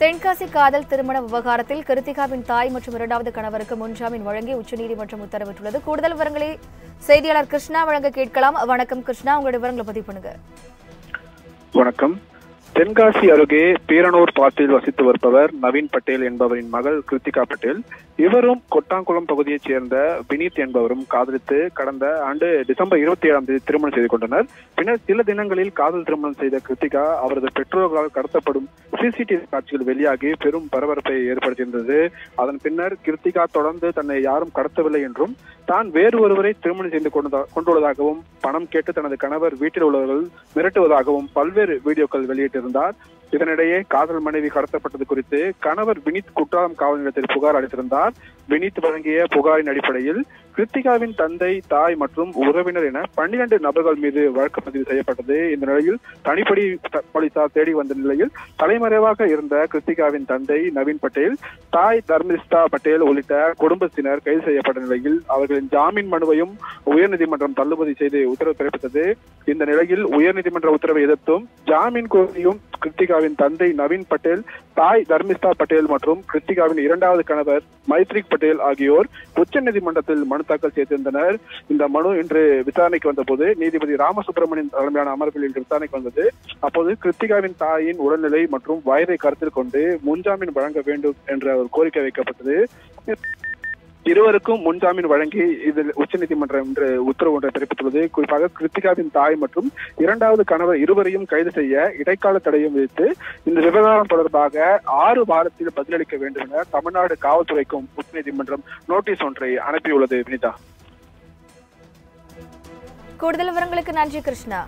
தென்காசி காதல் திருமண விவகாரத்தில் கிருத்திகாவின் தாய் மற்றும் இரண்டாவது கணவருக்கு முன்ஜாமீன் வழங்கி உச்சநீதிமன்றம் உத்தரவிட்டுள்ளது. கூடுதல் விவரங்களை செய்தியாளர் கிருஷ்ணா வழங்க கேட்கலாம். வணக்கம் கிருஷ்ணா உங்களுடைய விவரங்களை பதிவு பண்ணுங்க. வணக்கம். தென்காசி அருகே பீரனூர் பாத்தில் வசித்து வருபவர் நவீன் பட்டேல் என்பவரின் மகள் கிருத்திகா பட்டேல். இவரும் கொட்டாங்குளம் பகுதியைச் சேர்ந்த வினீத் என்பவரும் காதலித்து கடந்த ஆண்டு டிசம்பர் இருபத்தி ஏழாம் தேதி திருமணம் செய்து கொண்டனர். பின்னர் சில தினங்களில் காதல் திருமணம் செய்த கிருத்திகா அவரது பெற்றோர்களால் கடத்தப்படும் சிசிடிவி காட்சிகள் வெளியாகி பெரும் பரபரப்பை ஏற்படுத்தியிருந்தது. அதன் பின்னர் கிருத்திகா தொடர்ந்து தன்னை யாரும் கடத்தவில்லை என்றும் தான் வேறு ஒருவரை திருமணம் செய்து கொண்டுள்ளதாகவும் பணம் கேட்டு தனது கணவர் வீட்டில் உள்ளவர்கள் மிரட்டுவதாகவும் பல்வேறு வீடியோக்கள் வெளியிட்டு வெளியிட்டிருந்தார் இதனிடையே காதல் மனைவி கடத்தப்பட்டது குறித்து கணவர் வினித் குற்றாலம் காவல் நிலையத்தில் புகார் அளித்திருந்தார். வினித் வழங்கிய புகாரின் அடிப்படையில் கிருத்திகாவின் தந்தை தாய் மற்றும் உறவினர் என பன்னிரண்டு நபர்கள் மீது வழக்கு பதிவு செய்யப்பட்டது. இந்த நிலையில் தனிப்படி போலீசார் தேடி வந்த நிலையில் தலைமறைவாக இருந்த கிருத்திகாவின் தந்தை நவீன் பட்டேல் தாய் தர்மிஸ்தா பட்டேல் உள்ளிட்ட குடும்பத்தினர் கைது செய்யப்பட்ட நிலையில் அவர்களின் ஜாமீன் மனுவையும் உயர்நீதிமன்றம் தள்ளுபடி செய்து உத்தரவு பிறப்பித்தது. இந்த நிலையில் உயர்நீதிமன்ற உத்தரவை எதிர்த்தும் ஜாமீன் கோரியும் கிருத்திகாவின் தந்தை நவீன் பட்டேல் தாய் தர்மிஸ்தா பட்டேல் மற்றும் கிருத்திகாவின் இரண்டாவது கணவர் மைத்ரிக் பட்டேல் ஆகியோர் உச்சநீதிமன்றத்தில் மனு தாக்கல் செய்திருந்தனர். இந்த மனு இன்று விசாரணைக்கு வந்தபோது நீதிபதி ராமசுப்பிரமணியன் தலைமையான அமர்வில் இன்று விசாரணைக்கு வந்தது. அப்போது கிருத்திகாவின் தாயின் உடல்நிலை மற்றும் வயதை கருத்தில் கொண்டு முன்ஜாமீன் வழங்க வேண்டும் என்ற ஒரு கோரிக்கை வைக்கப்பட்டது. இருவருக்கும் முன்ஜாமீன் வழங்கி இதில் உச்சநீதிமன்றம் என்று உத்தரவு ஒன்றை பிறப்பித்துள்ளது. குறிப்பாக கிருத்திகாவின் தாய் மற்றும் இரண்டாவது கணவர் இருவரையும் கைது செய்ய இடைக்கால தடையும் விதித்து இந்த விவகாரம் தொடர்பாக ஆறு வாரத்தில் பதிலளிக்க வேண்டும் என தமிழ்நாடு காவல்துறைக்கும் உச்சநீதிமன்றம் நோட்டீஸ் ஒன்றை அனுப்பியுள்ளது. வினிதா. கூடுதல் விவரங்களுக்கு நன்றி கிருஷ்ணா.